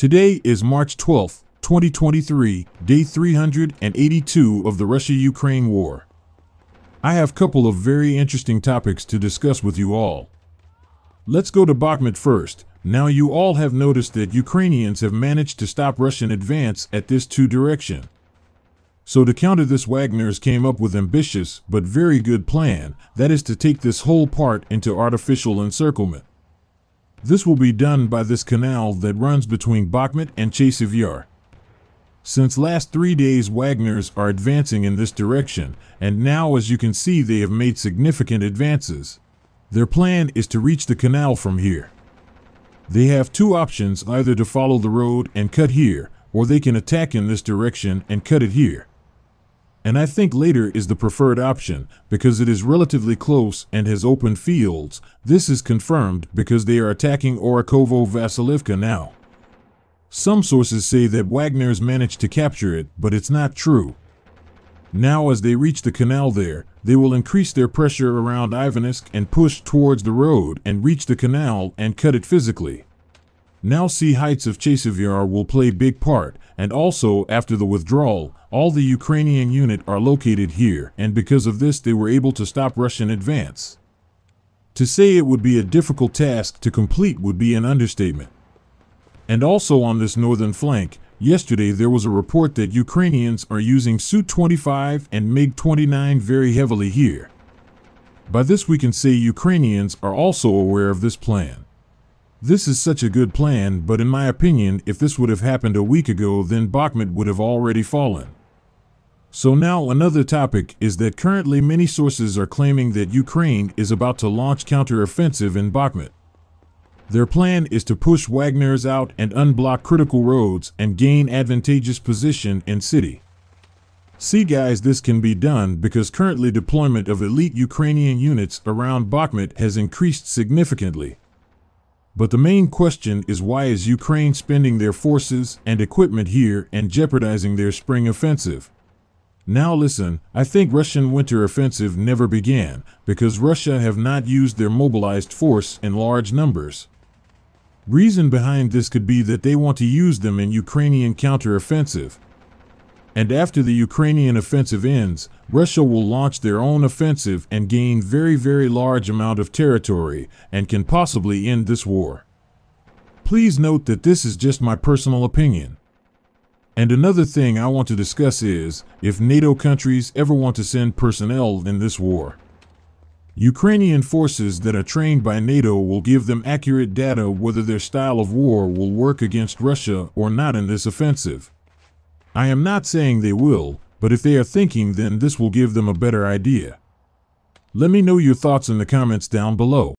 Today is March 12, 2023, day 382 of the Russia-Ukraine war. I have a couple of very interesting topics to discuss with you all. Let's go to Bakhmut first. Now you all have noticed that Ukrainians have managed to stop Russian advance at this two direction. So to counter this Wagner's came up with ambitious but very good plan, that is to take this whole part into artificial encirclement. This will be done by this canal that runs between Bakhmut and Chasiv Yar. Since last three days Wagner's are advancing in this direction, and now as you can see they have made significant advances. Their plan is to reach the canal from here. They have two options either to follow the road and cut here, or they can attack in this direction and cut it here. And I think later is the preferred option because it is relatively close and has open fields. This is confirmed because they are attacking Orikhovo Vasylivka now. Some sources say that Wagner's managed to capture it, but it's not true. Now as they reach the canal there, they will increase their pressure around Ivanivsk and push towards the road and reach the canal and cut it physically. Now see heights of Chasiv Yar will play big part, and also after the withdrawal, all the Ukrainian unit are located here, and because of this they were able to stop Russian advance. To say it would be a difficult task to complete would be an understatement. And also on this northern flank, yesterday there was a report that Ukrainians are using Su-25 and MiG-29 very heavily here. By this we can say Ukrainians are also aware of this plan. This is such a good plan, but in my opinion, if this would have happened a week ago, then Bakhmut would have already fallen. So now another topic is that currently many sources are claiming that Ukraine is about to launch counteroffensive in Bakhmut. Their plan is to push Wagner's out and unblock critical roads and gain advantageous position in city. See guys, this can be done because currently deployment of elite Ukrainian units around Bakhmut has increased significantly. But the main question is why is Ukraine spending their forces and equipment here and jeopardizing their spring offensive? Now listen, I think Russian winter offensive never began because Russia have not used their mobilized force in large numbers. Reason behind this could be that they want to use them in Ukrainian counteroffensive, and after the Ukrainian offensive ends, Russia will launch their own offensive and gain very very large amount of territory and can possibly end this war. Please note that this is just my personal opinion. And another thing I want to discuss is if NATO countries ever want to send personnel in this war. Ukrainian forces that are trained by NATO will give them accurate data whether their style of war will work against Russia or not in this offensive. I am not saying they will, but if they are thinking then this will give them a better idea. Let me know your thoughts in the comments down below.